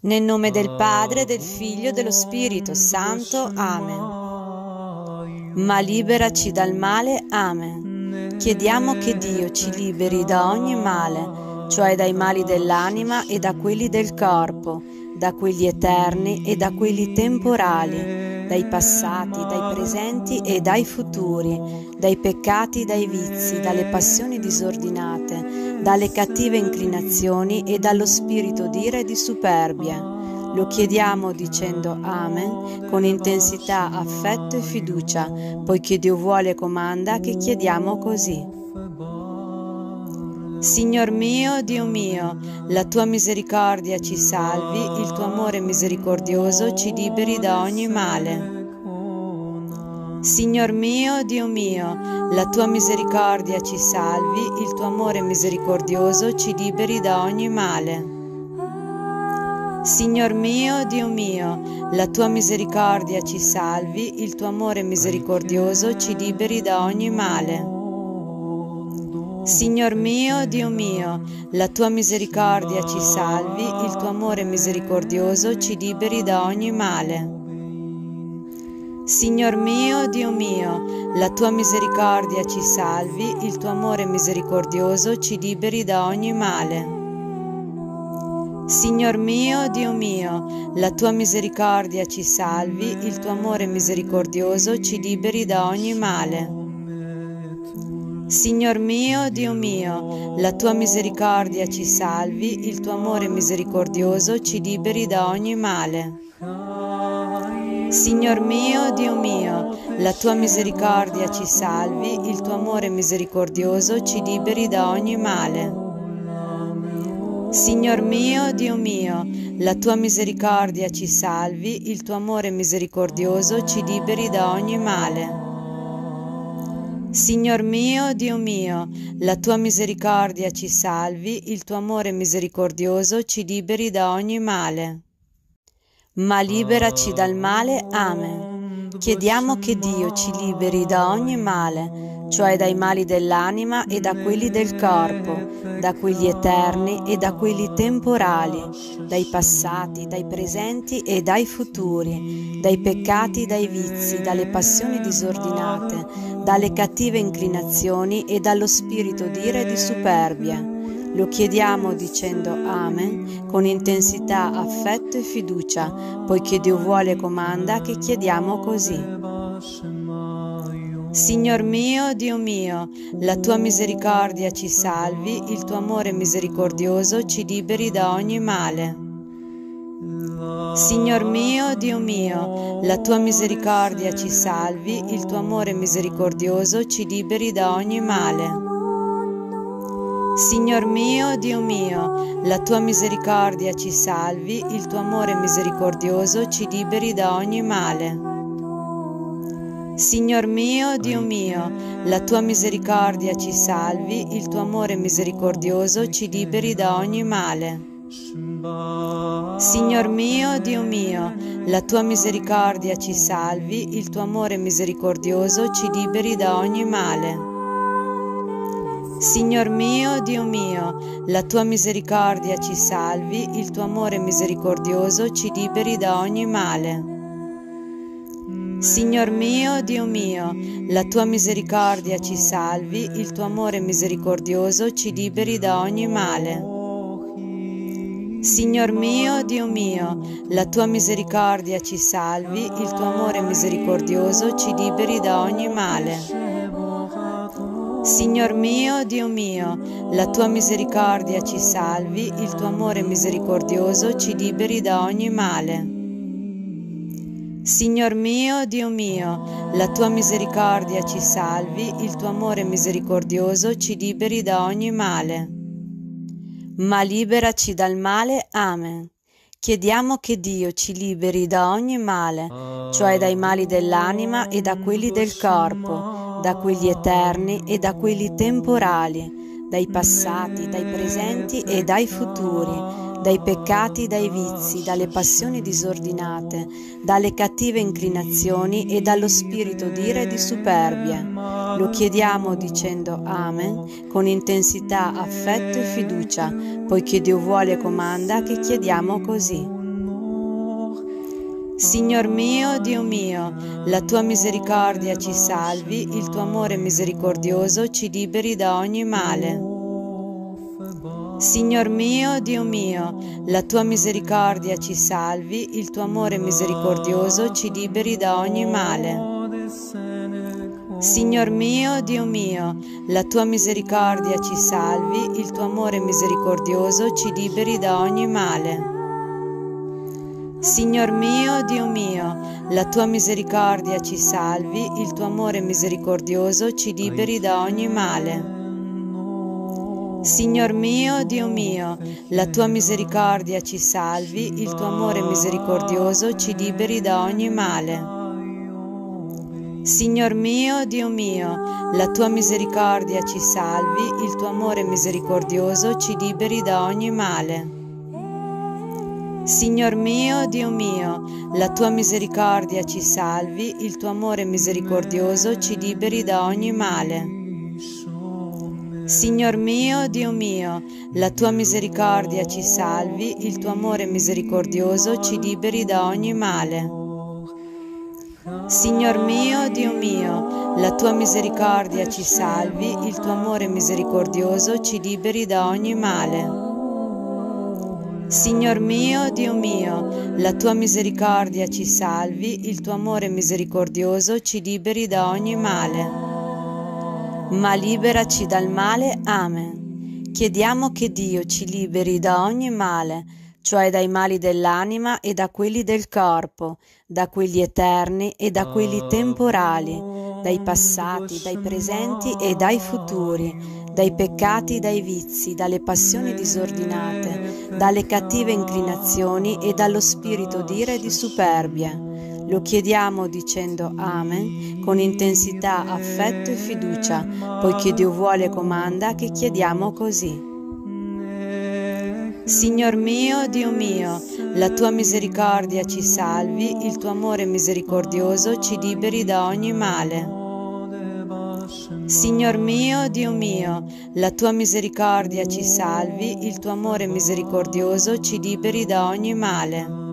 Nel nome del Padre, del Figlio e dello Spirito Santo. Amen. Ma liberaci dal male. Amen. Chiediamo che Dio ci liberi da ogni male, cioè dai mali dell'anima e da quelli del corpo, da quelli eterni e da quelli temporali, dai passati, dai presenti e dai futuri, dai peccati, dai vizi, dalle passioni disordinate dalle cattive inclinazioni e dallo spirito d'ira e di superbia. Lo chiediamo dicendo Amen con intensità, affetto e fiducia, poiché Dio vuole e comanda che chiediamo così. Signor mio, Dio mio, la tua misericordia ci salvi, il tuo amore misericordioso ci liberi da ogni male. Signor mio, Dio mio, la tua misericordia ci salvi, il tuo amore misericordioso ci liberi da ogni male. Signor mio, Dio mio, la tua misericordia ci salvi, il tuo amore misericordioso ci liberi da ogni male. Signor mio, Dio mio, la tua misericordia ci salvi, il tuo amore misericordioso ci liberi da ogni male. Signor mio, Dio mio, la tua misericordia ci salvi, il tuo amore misericordioso ci liberi da ogni male. Signor mio, Dio mio, la tua misericordia ci salvi, il tuo amore misericordioso ci liberi da ogni male. Signor mio, Dio mio, la tua misericordia ci salvi, il tuo amore misericordioso ci liberi da ogni male. Signor mio, Dio mio, la tua misericordia ci salvi, il tuo amore misericordioso ci liberi da ogni male. Signor mio, Dio mio, la tua misericordia ci salvi, il tuo amore misericordioso ci liberi da ogni male. Signor mio, Dio mio, la tua misericordia ci salvi, il tuo amore misericordioso ci liberi da ogni male ma liberaci dal male. Amen. Chiediamo che Dio ci liberi da ogni male, cioè dai mali dell'anima e da quelli del corpo, da quelli eterni e da quelli temporali, dai passati, dai presenti e dai futuri, dai peccati, dai vizi, dalle passioni disordinate, dalle cattive inclinazioni e dallo spirito d'ira e di superbia lo chiediamo dicendo Amen con intensità, affetto e fiducia, poiché Dio vuole e comanda che chiediamo così. Signor mio, Dio mio, la tua misericordia ci salvi, il tuo amore misericordioso ci liberi da ogni male. Signor mio, Dio mio, la tua misericordia ci salvi, il tuo amore misericordioso ci liberi da ogni male. Signor mio, Dio mio, la tua misericordia ci salvi, il tuo amore misericordioso ci liberi da ogni male. Signor mio, Dio mio, la tua misericordia ci salvi, il tuo amore misericordioso ci liberi da ogni male. Signor mio, Dio mio, la tua misericordia ci salvi, il tuo amore misericordioso ci liberi da ogni male. Signor mio, Dio mio, la tua misericordia ci salvi, il tuo amore misericordioso ci liberi da ogni male. Signor mio, Dio mio, la tua misericordia ci salvi, il tuo amore misericordioso ci liberi da ogni male. Signor mio, Dio mio, la tua misericordia ci salvi, il tuo amore misericordioso ci liberi da ogni male. Signor mio, Dio mio, la tua misericordia ci salvi, il tuo amore misericordioso ci liberi da ogni male. Signor mio, Dio mio, la tua misericordia ci salvi, il tuo amore misericordioso ci liberi da ogni male. Ma liberaci dal male. Amen. Chiediamo che Dio ci liberi da ogni male, cioè dai mali dell'anima e da quelli del corpo, da quelli eterni e da quelli temporali, dai passati, dai presenti e dai futuri dai peccati, dai vizi, dalle passioni disordinate, dalle cattive inclinazioni e dallo spirito d'ira e di superbia. Lo chiediamo dicendo Amen con intensità, affetto e fiducia, poiché Dio vuole e comanda che chiediamo così. Signor mio, Dio mio, la tua misericordia ci salvi, il tuo amore misericordioso ci liberi da ogni male. Signor mio, Dio mio, la tua misericordia ci salvi, il tuo amore misericordioso ci liberi da ogni male. Signor mio, Dio mio, la tua misericordia ci salvi, il tuo amore misericordioso ci liberi da ogni male. Signor mio, Dio mio, la tua misericordia ci salvi, il tuo amore misericordioso ci liberi da ogni male. Signor mio, Dio mio, la tua misericordia ci salvi, il tuo amore misericordioso ci liberi da ogni male. Signor mio, Dio mio, la tua misericordia ci salvi, il tuo amore misericordioso ci liberi da ogni male. Signor mio, Dio mio, la tua misericordia ci salvi, il tuo amore misericordioso ci liberi da ogni male. Signor mio, Dio mio, la tua misericordia ci salvi, il tuo amore misericordioso ci liberi da ogni male. Signor mio, Dio mio, la tua misericordia ci salvi, il tuo amore misericordioso ci liberi da ogni male. Signor mio, Dio mio, la tua misericordia ci salvi, il tuo amore misericordioso ci liberi da ogni male. Ma liberaci dal male. Amen. Chiediamo che Dio ci liberi da ogni male, cioè dai mali dell'anima e da quelli del corpo, da quelli eterni e da quelli temporali, dai passati, dai presenti e dai futuri dai peccati, dai vizi, dalle passioni disordinate, dalle cattive inclinazioni e dallo spirito d'ira e di superbia. Lo chiediamo dicendo Amen con intensità, affetto e fiducia, poiché Dio vuole e comanda che chiediamo così. Signor mio, Dio mio, la tua misericordia ci salvi, il tuo amore misericordioso ci liberi da ogni male. Signor mio, Dio mio, la tua misericordia ci salvi, il tuo amore misericordioso ci liberi da ogni male.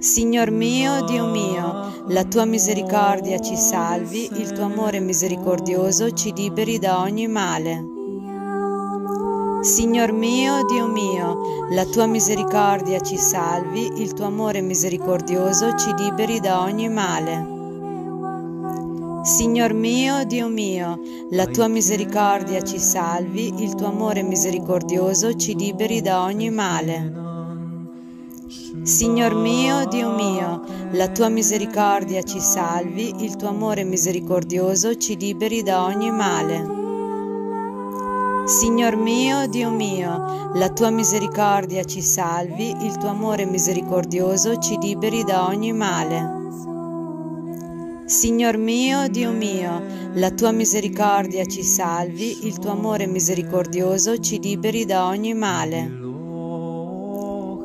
Signor mio, Dio mio, la tua misericordia ci salvi, il tuo amore misericordioso ci liberi da ogni male. Signor mio, Dio mio, la tua misericordia ci salvi, il tuo amore misericordioso ci liberi da ogni male. Signor mio, Dio mio, la tua misericordia ci salvi, il tuo amore misericordioso ci liberi da ogni male. Signor mio, Dio mio, la tua misericordia ci salvi, il tuo amore misericordioso ci liberi da ogni male. Signor mio, Dio mio, la tua misericordia ci salvi, il tuo amore misericordioso ci liberi da ogni male. Signor mio, Dio mio, la tua misericordia ci salvi, il tuo amore misericordioso ci liberi da ogni male.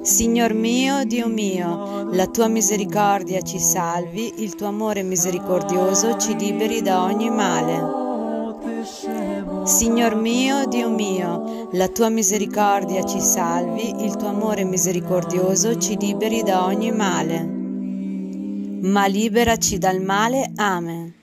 Signor mio, Dio mio, la tua misericordia ci salvi, il tuo amore misericordioso ci liberi da ogni male. Signor mio, Dio mio, la tua misericordia ci salvi, il tuo amore misericordioso ci liberi da ogni male ma liberaci dal male. Amen.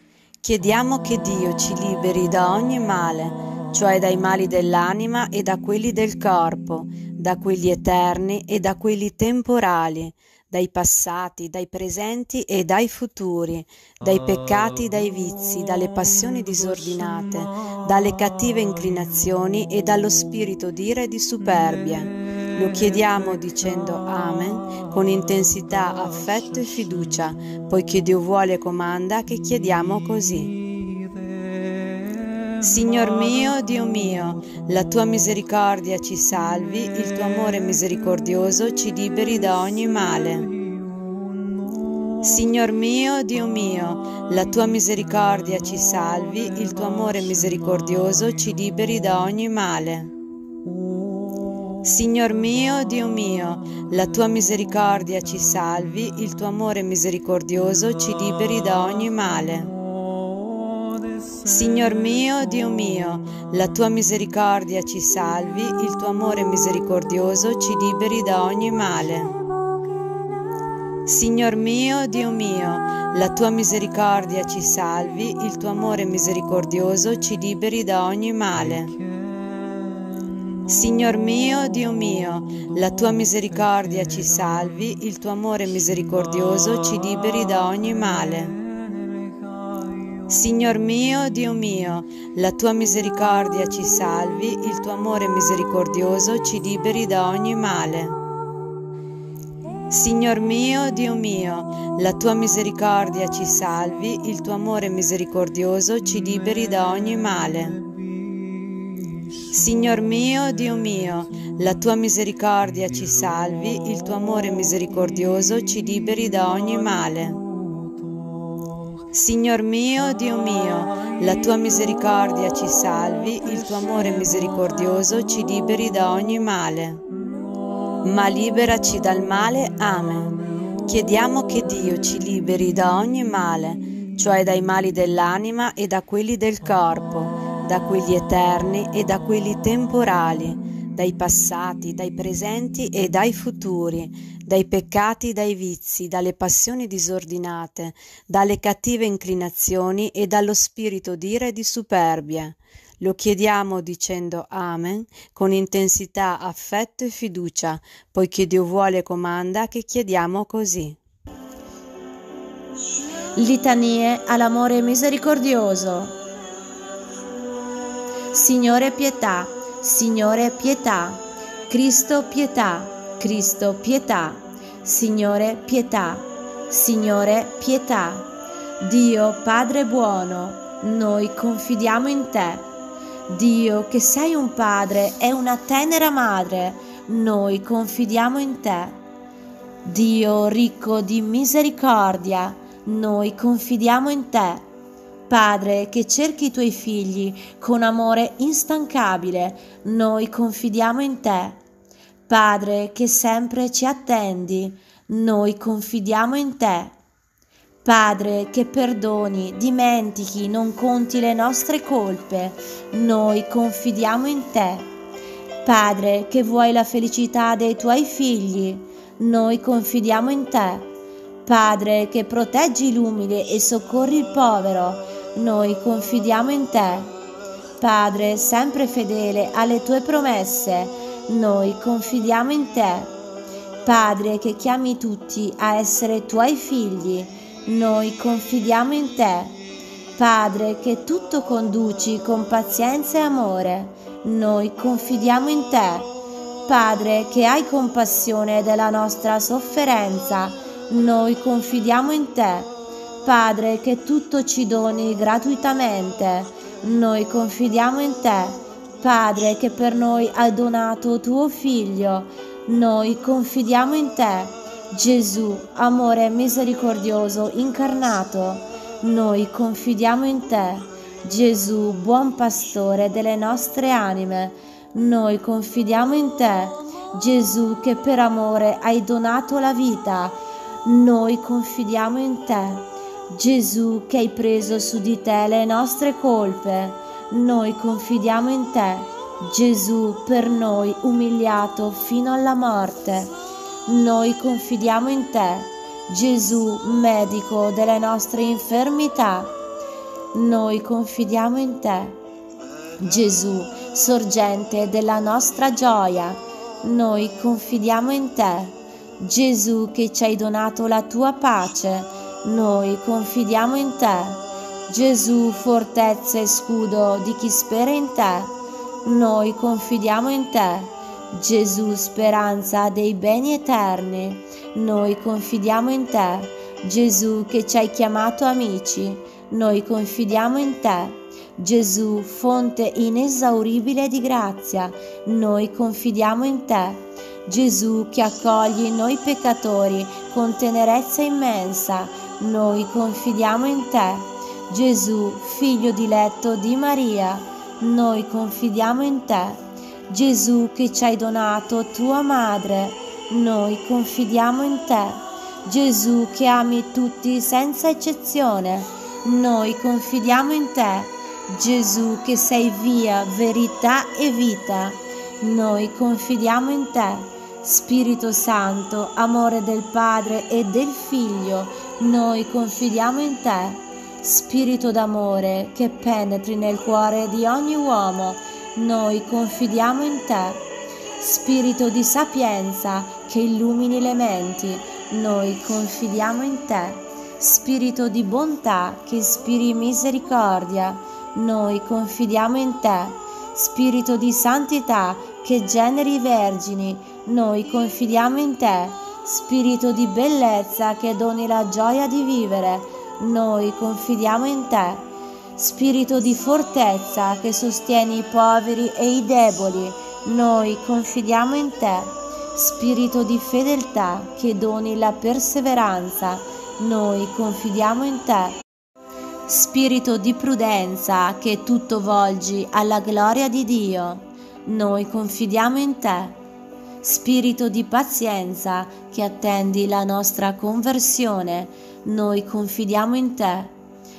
Chiediamo che Dio ci liberi da ogni male, cioè dai mali dell'anima e da quelli del corpo, da quelli eterni e da quelli temporali, dai passati, dai presenti e dai futuri, dai peccati, dai vizi, dalle passioni disordinate, dalle cattive inclinazioni e dallo spirito d'ira e di superbia lo chiediamo dicendo Amen con intensità, affetto e fiducia, poiché Dio vuole e comanda che chiediamo così. Signor mio, Dio mio, la tua misericordia ci salvi, il tuo amore misericordioso ci liberi da ogni male. Signor mio, Dio mio, la tua misericordia ci salvi, il tuo amore misericordioso ci liberi da ogni male. Signor mio, Dio mio, la tua misericordia ci salvi, il tuo amore misericordioso ci liberi da ogni male. Signor mio, Dio mio, la tua misericordia ci salvi, il tuo amore misericordioso ci liberi da ogni male. Signor mio, Dio mio, la tua misericordia ci salvi, il tuo amore misericordioso ci liberi da ogni male. Signor mio, Dio mio, la tua misericordia ci salvi, il tuo amore misericordioso ci liberi da ogni male. Signor mio, Dio mio, la tua misericordia ci salvi, il tuo amore misericordioso ci liberi da ogni male. Signor mio, Dio mio, la tua misericordia ci salvi, il tuo amore misericordioso ci liberi da ogni male. Signor mio, Dio mio, la tua misericordia ci salvi, il tuo amore misericordioso ci liberi da ogni male. Signor mio, Dio mio, la tua misericordia ci salvi, il tuo amore misericordioso ci liberi da ogni male. Ma liberaci dal male. Amen. Chiediamo che Dio ci liberi da ogni male, cioè dai mali dell'anima e da quelli del corpo, da quelli eterni e da quelli temporali dai passati, dai presenti e dai futuri, dai peccati, dai vizi, dalle passioni disordinate, dalle cattive inclinazioni e dallo spirito d'ira e di superbia. Lo chiediamo dicendo Amen con intensità, affetto e fiducia, poiché Dio vuole e comanda che chiediamo così. Litanie all'amore misericordioso. Signore pietà Signore pietà, Cristo pietà, Cristo pietà, Signore pietà, Signore pietà. Dio Padre buono, noi confidiamo in te. Dio che sei un padre e una tenera madre, noi confidiamo in te. Dio ricco di misericordia, noi confidiamo in te. Padre che cerchi i tuoi figli con amore instancabile, noi confidiamo in te. Padre che sempre ci attendi, noi confidiamo in te. Padre che perdoni, dimentichi, non conti le nostre colpe, noi confidiamo in te. Padre che vuoi la felicità dei tuoi figli, noi confidiamo in te. Padre che proteggi l'umile e soccorri il povero, noi confidiamo in te. Padre, sempre fedele alle tue promesse, noi confidiamo in te. Padre, che chiami tutti a essere tuoi figli, noi confidiamo in te. Padre, che tutto conduci con pazienza e amore, noi confidiamo in te. Padre, che hai compassione della nostra sofferenza, noi confidiamo in te. Padre, che tutto ci doni gratuitamente, noi confidiamo in te. Padre, che per noi hai donato tuo Figlio, noi confidiamo in te. Gesù, amore misericordioso incarnato, noi confidiamo in te. Gesù, buon pastore delle nostre anime, noi confidiamo in te. Gesù, che per amore hai donato la vita, noi confidiamo in te. Gesù che hai preso su di te le nostre colpe, noi confidiamo in te. Gesù per noi umiliato fino alla morte, noi confidiamo in te. Gesù medico delle nostre infermità, noi confidiamo in te. Gesù sorgente della nostra gioia, noi confidiamo in te. Gesù che ci hai donato la tua pace, noi confidiamo in te. Gesù, fortezza e scudo di chi spera in te, noi confidiamo in te. Gesù, speranza dei beni eterni, noi confidiamo in te. Gesù che ci hai chiamato amici, noi confidiamo in te. Gesù, fonte inesauribile di grazia, noi confidiamo in te. Gesù che accogli noi peccatori con tenerezza immensa, noi confidiamo in te. Gesù, figlio diletto di Maria, noi confidiamo in te. Gesù che ci hai donato tua madre, noi confidiamo in te. Gesù che ami tutti senza eccezione, noi confidiamo in te. Gesù che sei via, verità e vita, noi confidiamo in te. Spirito Santo, amore del Padre e del Figlio, noi confidiamo in te. Spirito d'amore che penetri nel cuore di ogni uomo, noi confidiamo in te. Spirito di sapienza che illumini le menti, noi confidiamo in te. Spirito di bontà che ispiri misericordia, noi confidiamo in te. Spirito di santità che generi vergini, noi confidiamo in te. Spirito di bellezza che doni la gioia di vivere, noi confidiamo in te. Spirito di fortezza che sostieni i poveri e i deboli, noi confidiamo in te. Spirito di fedeltà che doni la perseveranza, noi confidiamo in te. Spirito di prudenza che tutto volgi alla gloria di Dio, noi confidiamo in te. Spirito di pazienza che attendi la nostra conversione, noi confidiamo in te.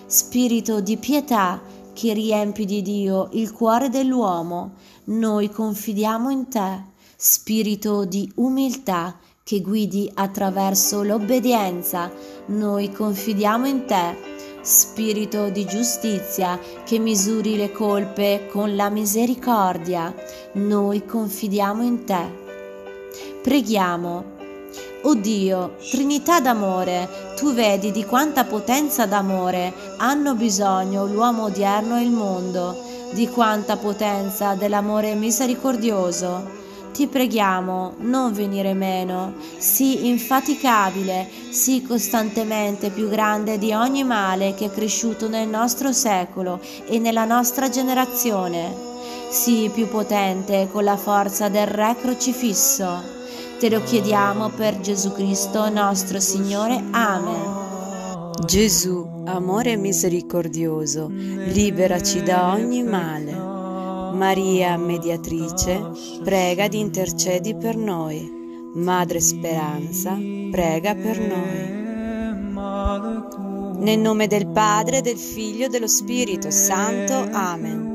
Spirito di pietà che riempi di Dio il cuore dell'uomo, noi confidiamo in te. Spirito di umiltà che guidi attraverso l'obbedienza, noi confidiamo in te. Spirito di giustizia che misuri le colpe con la misericordia, noi confidiamo in te. Preghiamo. O Dio, Trinità d'amore, tu vedi di quanta potenza d'amore hanno bisogno l'uomo odierno e il mondo, di quanta potenza dell'amore misericordioso. Ti preghiamo, non venire meno, sii infaticabile, sii costantemente più grande di ogni male che è cresciuto nel nostro secolo e nella nostra generazione. Sii più potente con la forza del Re crocifisso Te lo chiediamo per Gesù Cristo nostro Signore. Amen. Gesù, amore misericordioso, liberaci da ogni male. Maria, mediatrice, prega di intercedi per noi. Madre Speranza, prega per noi. Nel nome del Padre, del Figlio e dello Spirito Santo. Amen.